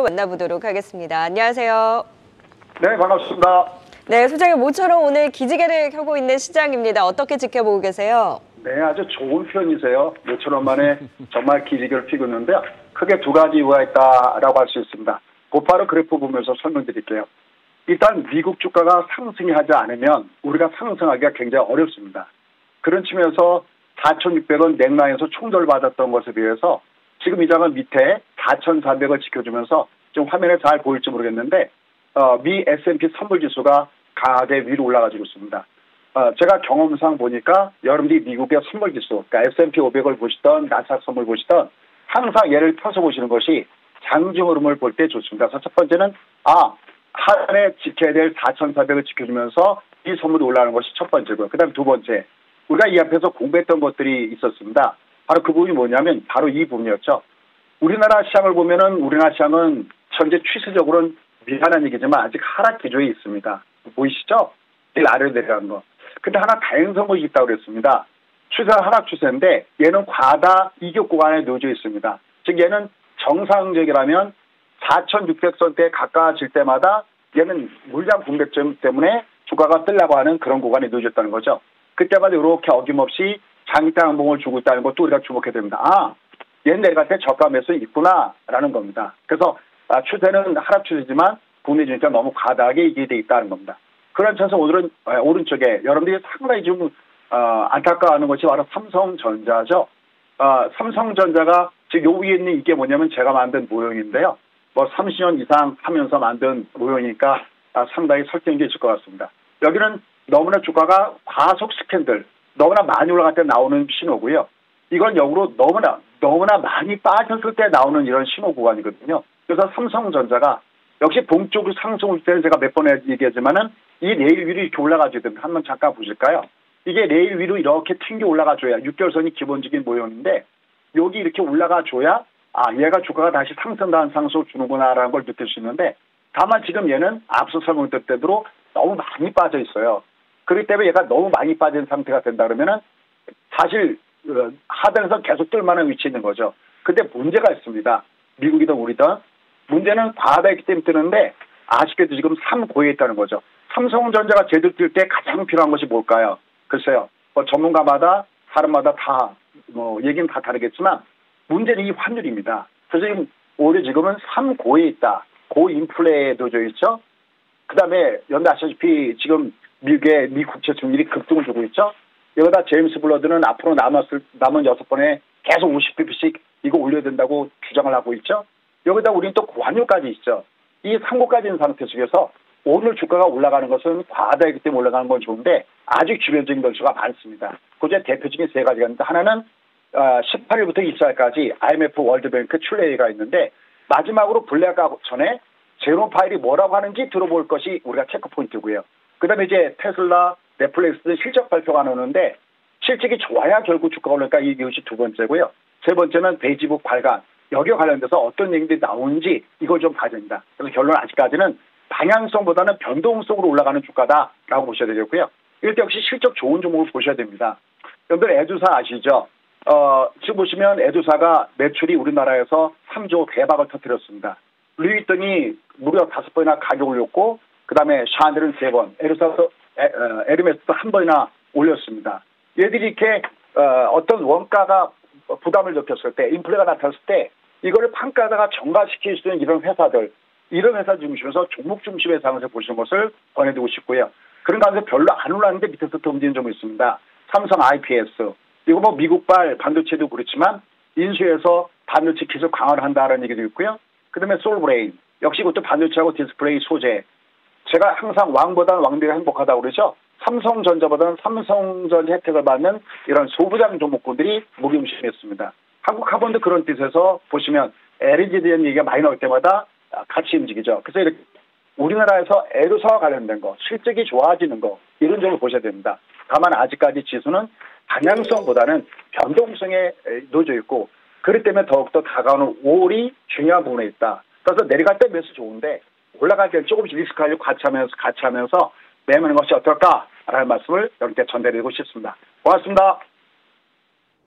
만나보도록 하겠습니다. 안녕하세요. 네, 반갑습니다. 네, 소장님 모처럼 오늘 기지개를 켜고 있는 시장입니다. 어떻게 지켜보고 계세요? 네, 아주 좋은 표현이세요. 몇천원 만에 정말 기지개를 피고 있는데 크게 두 가지 이유가 있다라고 할 수 있습니다. 곧바로 그래프 보면서 설명드릴게요. 일단 미국 주가가 상승이 하지 않으면 우리가 상승하기가 굉장히 어렵습니다. 그런 측면에서 4,600원 냉라에서 충돌받았던 것에 비해서 지금 이 장은 밑에 4,400을 지켜주면서 좀 화면에 잘 보일지 모르겠는데 어, 미 S&P 선물 지수가 강하게 위로 올라가지고 있습니다. 어, 제가 경험상 보니까 여러분들이 미국의 선물 지수, 그러니까 S&P 500을 보시던 나스닥 선물 보시던 항상 얘를 펴서 보시는 것이 장중 흐름을 볼 때 좋습니다. 그래서 첫 번째는 아 하단에 지켜야 될 4,400을 지켜주면서 이 선물이 올라가는 것이 첫 번째고요. 그다음 두 번째 우리가 이 앞에서 공부했던 것들이 있었습니다. 바로 그 부분이 뭐냐면 바로 이 부분이었죠. 우리나라 시장을 보면은 우리나라 시장은 현재 추세적으로는 미안한 얘기지만 아직 하락 기조에 있습니다. 보이시죠? 일 아래로 내려가는 거. 근데 하나 다행성이 있다고 그랬습니다. 추세는 하락 추세인데 얘는 과다 이격 구간에 놓여져 있습니다. 즉 얘는 정상적이라면 4,600선대에 가까워질 때마다 얘는 물량 공백점 때문에 주가가 뜨려고 하는 그런 구간에 놓여졌다는 거죠. 그때마다 이렇게 어김없이 장기당 항봉을 주고 있다는 것도 우리가 주목해야 됩니다. 아, 때 저가 매수 있구나라는 겁니다. 그래서 아, 추세는 하락 추세지만 국내 주니까 너무 과다하게 이기돼 있다는 겁니다. 그런 점에서 오늘은 아, 오른쪽에 여러분들이 상당히 좀 어, 안타까워하는 것이 바로 삼성전자죠. 어, 삼성전자가 지금 요 위에 있는 이게 뭐냐면 제가 만든 모형인데요. 뭐 30년 이상 하면서 만든 모형이니까 아, 상당히 설득력이 있을 것 같습니다. 여기는 너무나 주가가 과속 스캔들, 너무나 많이 올라갈 때 나오는 신호고요. 이건 역으로 너무나 너무나 많이 빠졌을 때 나오는 이런 신호 구간이거든요. 그래서 삼성전자가 역시 봉쪽으로 상승할 때는 제가 몇 번 얘기하지만은 이 레일 위로 이렇게 올라가줘야 됩니다. 한번 잠깐 보실까요? 이게 레일 위로 이렇게 튕겨 올라가줘야 6개월선이 기본적인 모형인데 여기 이렇게 올라가줘야 아 얘가 주가가 다시 상승단 상승을 주는구나라는 걸 느낄 수 있는데 다만 지금 얘는 앞서 설명드렸 대로 너무 많이 빠져 있어요. 그렇기 때문에 얘가 너무 많이 빠진 상태가 된다 그러면은 사실 어, 하단에서 계속 뜰 만한 위치에 있는 거죠. 근데 문제가 있습니다. 미국이든 우리든 문제는 과다했기 때문에 뜨는데 아쉽게도 지금 3고에 있다는 거죠. 삼성전자가 제대로 뜰 때 가장 필요한 것이 뭘까요? 글쎄요. 뭐 전문가마다 사람마다 다 뭐 얘기는 다 다르겠지만 문제는 이 환율입니다. 그래서 지금 오히려 지금은 3고에 있다. 고인플레에 놓여 있죠. 그 다음에 연대 아시다시피 지금 미국의 미 국채 금리이 급등을 주고 있죠. 여기다 제임스 블러드는 앞으로 남았을 남은 여섯 번에 계속 50pp씩 이거 올려야 된다고 주장을 하고 있죠. 여기다 우리는 또 관유까지 있죠. 이 상고까지 있는 상태 속에서 오늘 주가가 올라가는 것은 과다이기 때문에 올라가는 건 좋은데 아직 주변적인 변수가 많습니다. 그중 대표적인 세 가지가 있는데 하나는 18일부터 어, 24일까지 IMF 월드뱅크 총회가 있는데 마지막으로 블랙아웃 전에 제롬 파월이 뭐라고 하는지 들어볼 것이 우리가 체크 포인트고요. 그 다음에 이제 테슬라, 넷플릭스 실적 발표가 나오는데 실적이 좋아야 결국 주가가 오르니까 이것이 두 번째고요. 세 번째는 베이지북 발간 여기와 관련돼서 어떤 얘기들이 나오는지 이걸 좀 봐야 됩니다. 그래서 결론 아직까지는 방향성보다는 변동성으로 올라가는 주가다라고 보셔야 되겠고요. 이럴 때 역시 실적 좋은 종목을 보셔야 됩니다. 여러분들 에두사 아시죠? 어, 지금 보시면 에두사가 매출이 우리나라에서 3조 대박을 터뜨렸습니다. 루이등이 무려 다섯 번이나 가격 올렸고 그 다음에 샤넬은 세 번, 에르사도 어, 에르메스도 한 번이나 올렸습니다. 얘들이 이렇게 어, 떤 원가가 부담을 느꼈을 때, 인플레가 나타났을 때 이거를 판가다가 정가시킬 수 있는 이런 회사들, 이런 회사 중심에서 종목 중심의 상황에서 보시는 것을 권해드리고 싶고요. 그런 가운데 별로 안 올랐는데 밑에서 더 움직이는 점이 있습니다. 원익 IPS, 이거 뭐 미국발 반도체도 그렇지만 인수해서 반도체 기술 강화를 한다는 얘기도 있고요. 그 다음에 솔브레인, 역시 이것도 반도체하고 디스플레이 소재, 제가 항상 왕보다는 왕비가 행복하다고 그러죠. 삼성전자보다는 삼성전자 혜택을 받는 이런 소부장 종목군들이 무궁무진했습니다. 한국 카본도 그런 뜻에서 보시면 LNG에 대한 얘기가 많이 나올 때마다 같이 움직이죠. 그래서 이렇게 우리나라에서 에르사와 관련된 거, 실적이 좋아지는 거 이런 점을 보셔야 됩니다. 다만 아직까지 지수는 방향성보다는 변동성에 놓여져 있고 그렇기 때문에 더욱더 다가오는 5월이 중요한 부분에 있다. 그래서 내려갈 때 매수 좋은데 올라갈 때 조금씩 리스크 관리 같이 하면서 같이 하면서 매매하는 것이 어떨까라는 말씀을 여러분께 전달드리고 싶습니다. 고맙습니다.